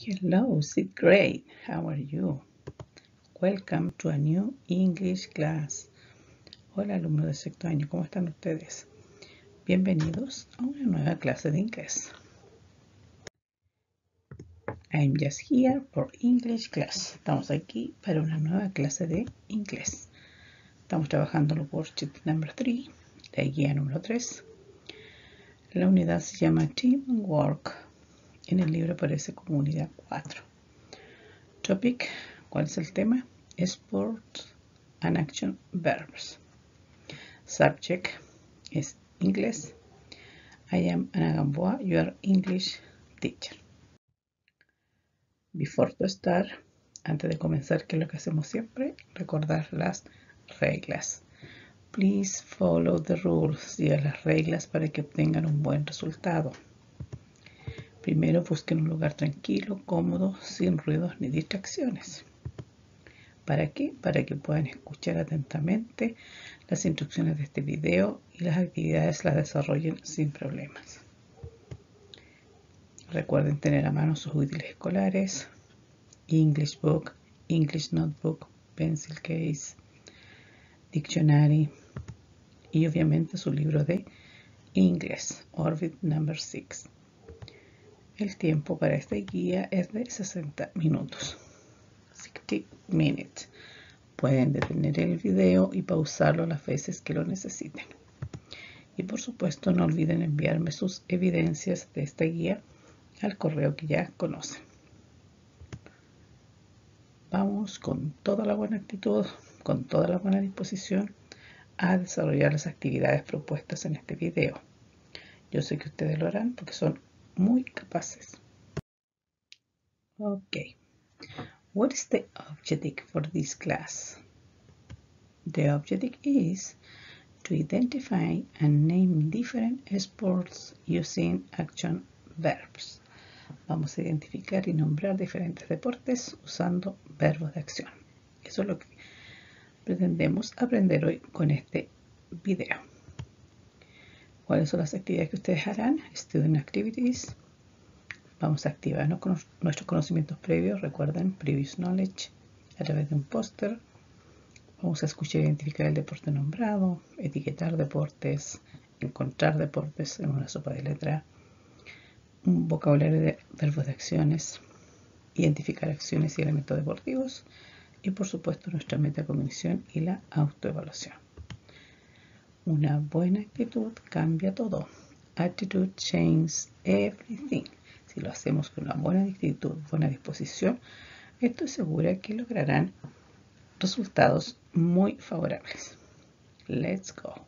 Hello, Sid Gray. How are you? Welcome to a new English class. Hola, alumnos de sexto año. ¿Cómo están ustedes? Bienvenidos a una nueva clase de inglés. I'm just here for English class. Estamos aquí para una nueva clase de inglés. Estamos trabajando el worksheet number 3, la guía número 3. La unidad se llama Teamwork. En el libro aparece como unidad 4. Topic, ¿cuál es el tema? Sports and Action Verbs. Subject es inglés. I am Ana Gamboa, your English teacher. Before to start, antes de comenzar, que es lo que hacemos siempre, recordar las reglas. Please follow the rules. Siga las reglas para que obtengan un buen resultado. Primero busquen un lugar tranquilo, cómodo, sin ruidos ni distracciones. ¿Para qué? Para que puedan escuchar atentamente las instrucciones de este video y las actividades las desarrollen sin problemas. Recuerden tener a mano sus útiles escolares, English Book, English Notebook, Pencil Case, Dictionary y obviamente su libro de inglés, Orbit Number 6. El tiempo para esta guía es de 60 minutos. 60 minutes. Pueden detener el video y pausarlo las veces que lo necesiten. Y por supuesto no olviden enviarme sus evidencias de esta guía al correo que ya conocen. Vamos con toda la buena actitud, con toda la buena disposición a desarrollar las actividades propuestas en este video. Yo sé que ustedes lo harán porque son muy capaces. Okay, what is the objective for this class? The objective is to identify and name different sports using action verbs. Vamos a identificar y nombrar diferentes deportes usando verbos de acción. Eso es lo que pretendemos aprender hoy con este video. ¿Cuáles son las actividades que ustedes harán? Student Activities. Vamos a activarnos con nuestros conocimientos previos. Recuerden, Previous Knowledge a través de un póster. Vamos a escuchar e identificar el deporte nombrado, etiquetar deportes, encontrar deportes en una sopa de letra, un vocabulario de verbos de acciones, identificar acciones y elementos deportivos y por supuesto nuestra metacognición y la autoevaluación. Una buena actitud cambia todo. Attitude changes everything. Si lo hacemos con una buena actitud, buena disposición, estoy segura que lograrán resultados muy favorables. Let's go.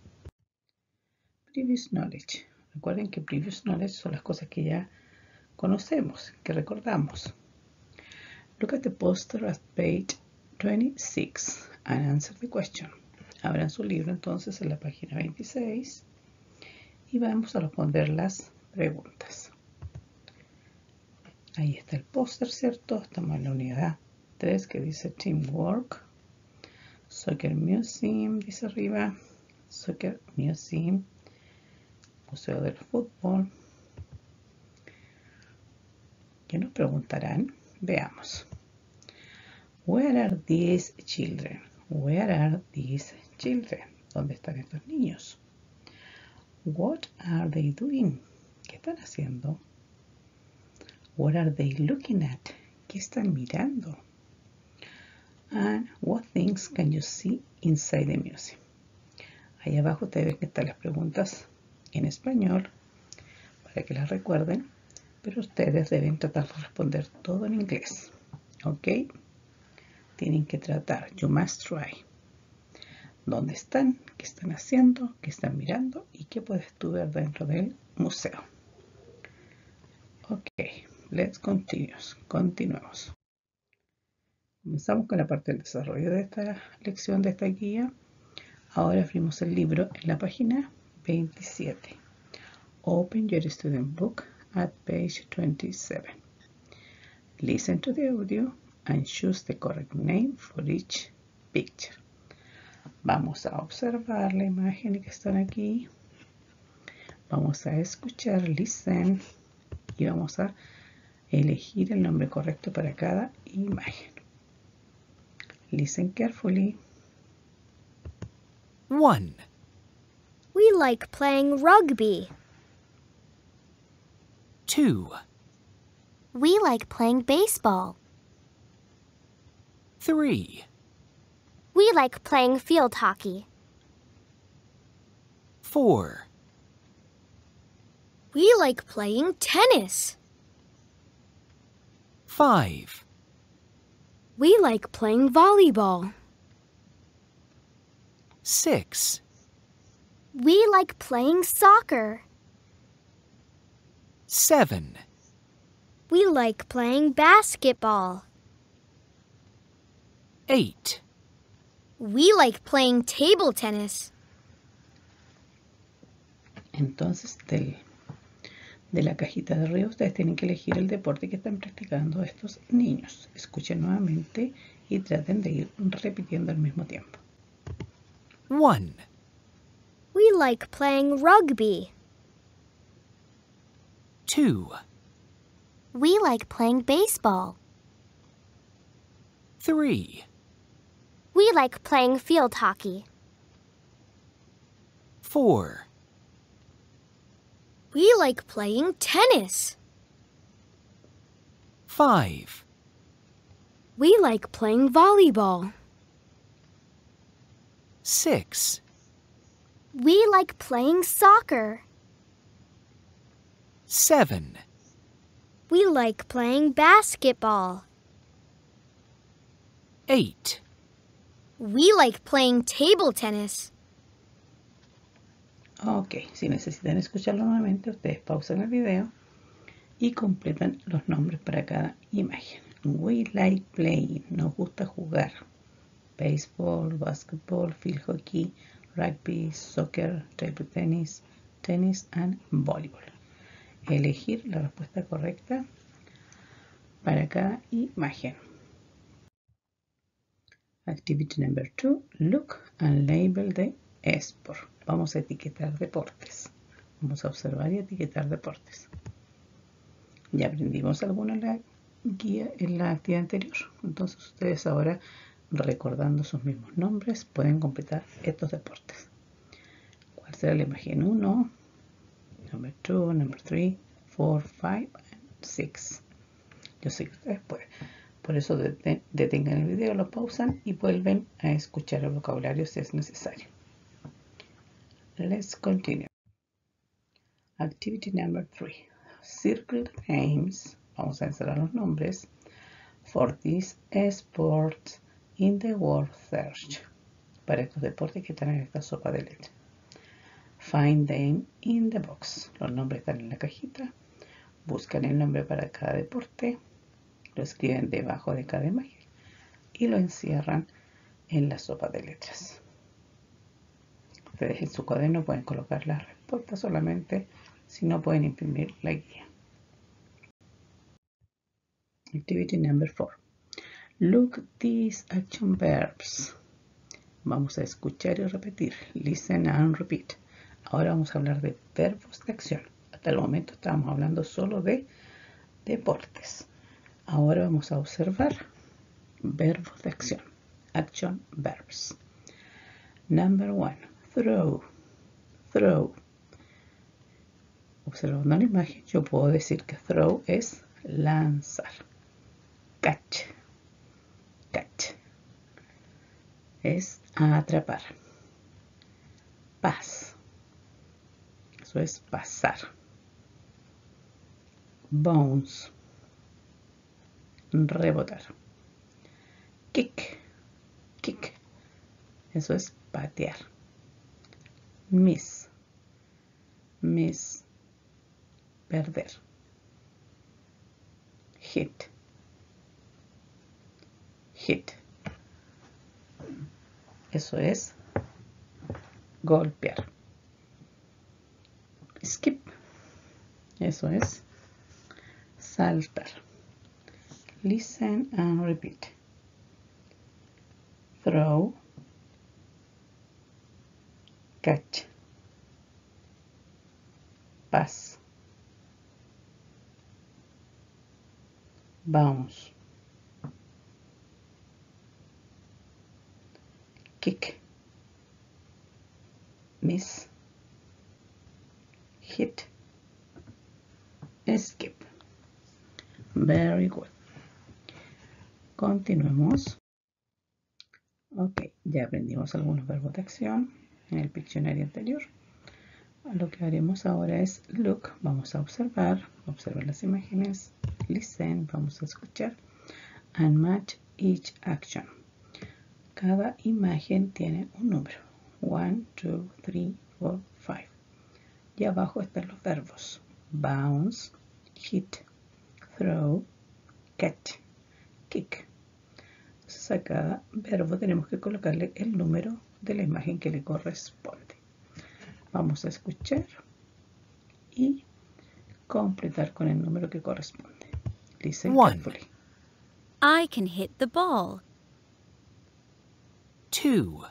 Previous knowledge. Recuerden que previous knowledge son las cosas que ya conocemos, que recordamos. Look at the poster at page 26 and answer the question. Abran su libro entonces en la página 26 y vamos a responder las preguntas. Ahí está el póster, ¿cierto? Estamos en la unidad 3 que dice Teamwork. Soccer Museum, dice arriba. Soccer Museum. Museo del Fútbol. ¿Qué nos preguntarán? Veamos. Where are these children? Where are these children? ¿Dónde están estos niños? What are they doing? ¿Qué están haciendo? What are they looking at? ¿Qué están mirando? And what things can you see inside the museum? Ahí abajo te ven que están las preguntas en español para que las recuerden, pero ustedes deben tratar de responder todo en inglés. ¿Ok? Tienen que tratar. You must try dónde están, qué están haciendo, qué están mirando y qué puedes tú ver dentro del museo. Ok, let's continue. Continuemos. Comenzamos con la parte del desarrollo de esta lección, de esta guía. Ahora abrimos el libro en la página 27. Open your student book at page 27. Listen to the audio and choose the correct name for each picture. Vamos a observar la imagen que están aquí. Vamos a escuchar, listen. Y vamos a Elegir el nombre correcto para cada imagen. Listen carefully. 1. We like playing rugby. 2. We like playing baseball. 3. We like playing field hockey. 4. We like playing tennis. 5. We like playing volleyball. 6. We like playing soccer. 7. We like playing basketball. 8. We like playing table tennis. Entonces, del, de la cajita de arriba, ustedes tienen que elegir el deporte que están practicando estos niños. Escuchen nuevamente y traten de ir repitiendo al mismo tiempo. 1. We like playing rugby. 2. We like playing baseball. 3. We like playing field hockey. 4. We like playing tennis. 5. We like playing volleyball. 6. We like playing soccer. 7. We like playing basketball. 8. We like playing table tennis. Ok, si necesitan escucharlo nuevamente, ustedes pausan el video y completan los nombres para cada imagen. We like playing, nos gusta jugar. Baseball, basketball, field hockey, rugby, soccer, table tennis, tennis and volleyball. Elegir la respuesta correcta para cada imagen. Activity number two, look and label the sport. Vamos a etiquetar deportes. Vamos a observar y etiquetar deportes. Ya aprendimos alguna la guía en la actividad anterior. Entonces ustedes ahora, recordando sus mismos nombres, pueden completar estos deportes. ¿Cuál será la imagen 1? Number 2, number 3, 4, 5, 6. Yo sé que ustedes pueden. Por eso detengan el video, lo pausan y vuelven a escuchar el vocabulario si es necesario. Let's continue. Activity number three. Circle the names. Vamos a encerrar los nombres. For this sport in the word search. Para estos deportes que están en esta sopa de leche. Find them in the box. Los nombres están en la cajita. Buscan el nombre para cada deporte. Lo escriben debajo de cada imagen. Y lo encierran en la sopa de letras. Ustedes en su cuaderno pueden colocar las respuestas solamente si no pueden imprimir la guía. Activity number 4. Look these action verbs. Vamos a escuchar y repetir. Listen and repeat. Ahora vamos a hablar de verbos de acción. Hasta el momento estábamos hablando solo de deportes. Ahora vamos a observar verbos de acción. Action verbs. Number 1 throw, throw. Observando la imagen, yo puedo decir que throw es lanzar. Catch, catch. Es atrapar. Pass. Eso es pasar. Bounce. Rebotar. Kick. Kick. Eso es patear miss, miss, perder. Hit, hit. Eso es golpear. Skip. Eso es saltar. Listen and repeat. Throw. catch, pass, bounce, kick, miss, hit, skip. Very good. Continuemos. Ok, ya aprendimos algunos verbos de acción en el diccionario anterior. Lo que haremos ahora es look, vamos a observar, observar las imágenes, listen, vamos a escuchar, and match each action. Cada imagen tiene un número, 1, 2, 3, 4, 5. Y abajo están los verbos, bounce, hit, throw, catch, kick. Entonces a cada verbo tenemos que colocarle el número de la imagen que le corresponde. Vamos a escuchar y completar con el número que corresponde. Listen One. carefully. I can hit the ball. two,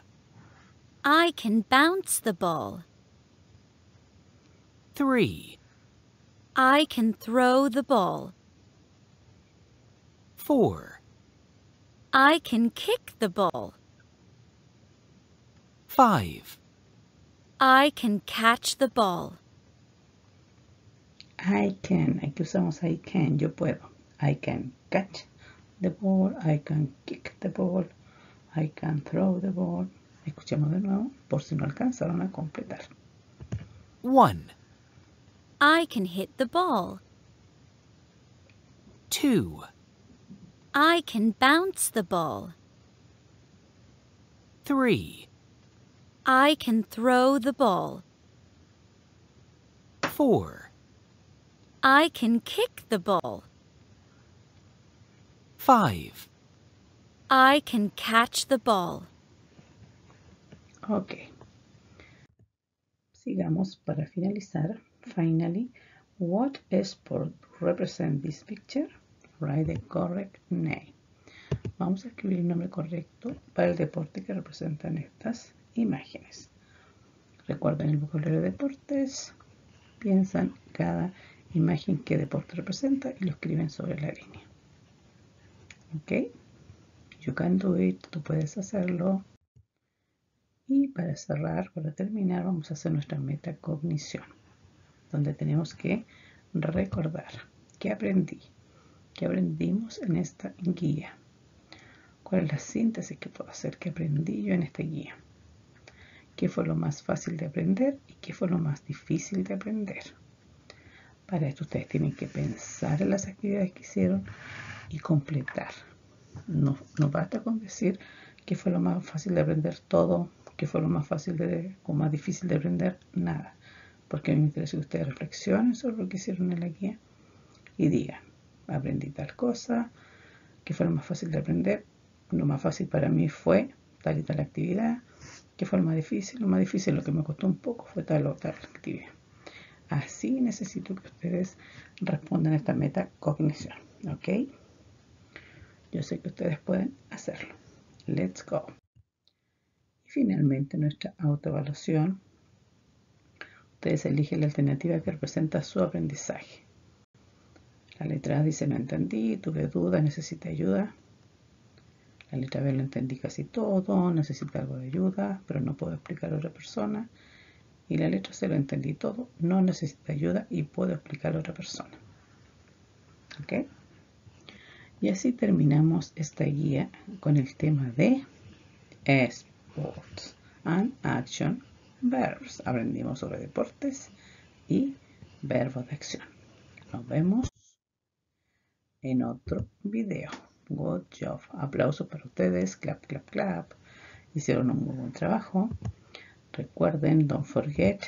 I can bounce the ball. three, I can throw the ball. four, I can kick the ball. five, I can catch the ball. I can, aquí usamos I can, yo puedo. I can catch the ball, I can kick the ball, I can throw the ball. Escuchemos de nuevo por si no alcanzaron a completar. one, I can hit the ball. two, I can bounce the ball. three, I can throw the ball. four, I can kick the ball. five, I can catch the ball. Ok. Sigamos para finalizar. Finally, what sport represent this picture? Write the correct name. Vamos a escribir el nombre correcto para el deporte que representan estas imágenes. Recuerden el vocabulario de deportes. Piensan cada imagen que deporte representa y lo escriben sobre la línea. Ok. You can do it. Tú puedes hacerlo. Y para cerrar, para terminar, vamos a hacer nuestra metacognición, donde tenemos que recordar qué aprendí, qué aprendimos en esta guía, cuál es la síntesis que puedo hacer, qué aprendí yo en esta guía, qué fue lo más fácil de aprender y qué fue lo más difícil de aprender. Para esto ustedes tienen que pensar en las actividades que hicieron y completar. No, no basta con decir que fue lo más fácil de aprender todo, que fue lo más fácil de, o más difícil de aprender, nada. Porque me interesa que ustedes reflexionen sobre lo que hicieron en la guía y digan, aprendí tal cosa, que fue lo más fácil de aprender, lo más fácil para mí fue tal y tal actividad, que fue lo más difícil, lo más difícil, lo que me costó un poco fue tal o tal actividad. Así necesito que ustedes respondan a esta meta cognición, ¿ok? Yo sé que ustedes pueden hacerlo. Let's go. Y finalmente nuestra autoevaluación. Ustedes eligen la alternativa que representa su aprendizaje. La letra A dice no entendí, tuve dudas, necesité ayuda. La letra B lo entendí casi todo, necesito algo de ayuda, pero no puedo explicar a otra persona. Y la letra C lo entendí todo, no necesito ayuda y puedo explicar a otra persona. ¿Ok? Y así terminamos esta guía con el tema de sports and action verbs. Aprendimos sobre deportes y verbos de acción. Nos vemos en otro video. Good job. Aplausos para ustedes. Clap, clap, clap. Hicieron un muy buen trabajo. Recuerden, don't forget,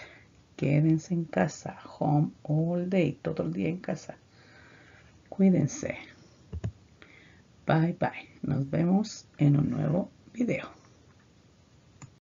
quédense en casa. Home all day. Todo el día en casa. Cuídense. Bye bye. Nos vemos en un nuevo video.